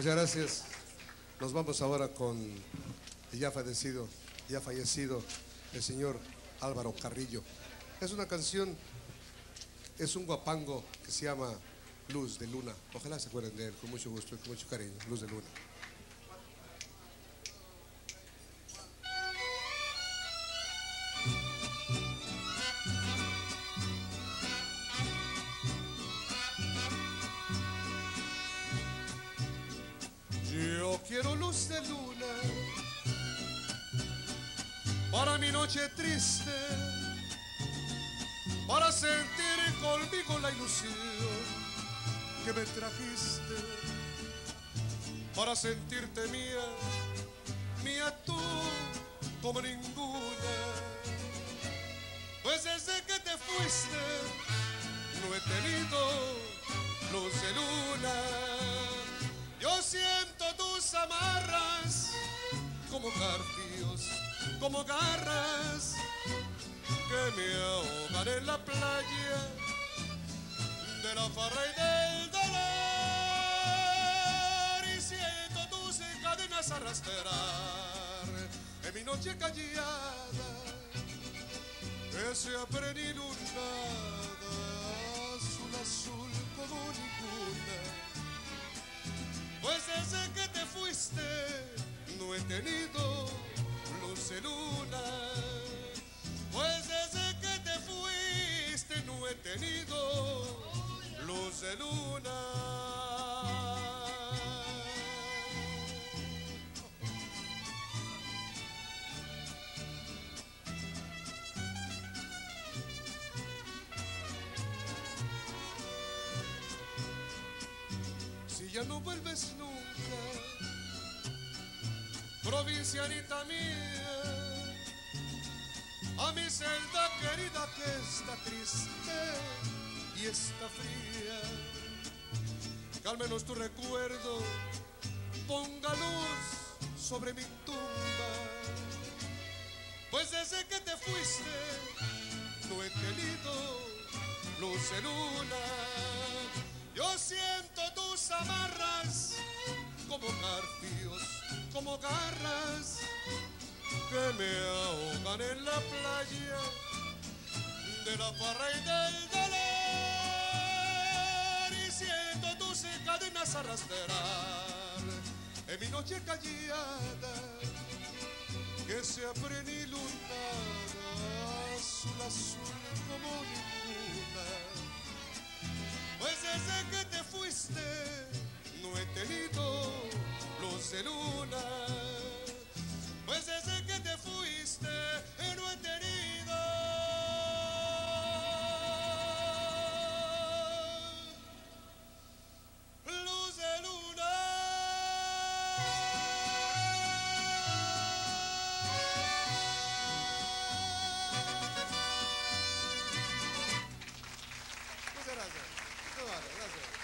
Muchas gracias. Nos vamos ahora con el ya fallecido, ya fallecido, el señor Álvaro Carrillo. Es una canción, es un guapango que se llama Luz de Luna. Ojalá se acuerden de él, con mucho gusto y con mucho cariño. Luz de Luna. Quiero luz de luna para mi noche triste, para sentir conmigo la ilusión que me trajiste, para sentirte mía, mía tú como ninguna. Pues desde que te fuiste no he tenido como garras que me ahogan en la playa de la farra y del dolor. Y siento tus cadenas arrastrar en mi noche callada, ese aprenilunada, azul, azul como ninguna. Pues desde que te fuiste no he tenido luna. Pues desde que te fuiste no he tenido luz de luna. Si ya no vuelves nunca, provincianita mía, a mi celda querida que está triste y está fría, que al menos tu recuerdo ponga luz sobre mi tumba, pues desde que te fuiste no he tenido luz de luna. Yo siento tus amarras como garfios, como garras que me ahogan en la playa de la farra y del dolor. Y siento tus cadenas arrastrar en mi noche callada que se aprende ilunada, azul, azul como ninguna. Pues desde que te fuiste Somebody, that's it.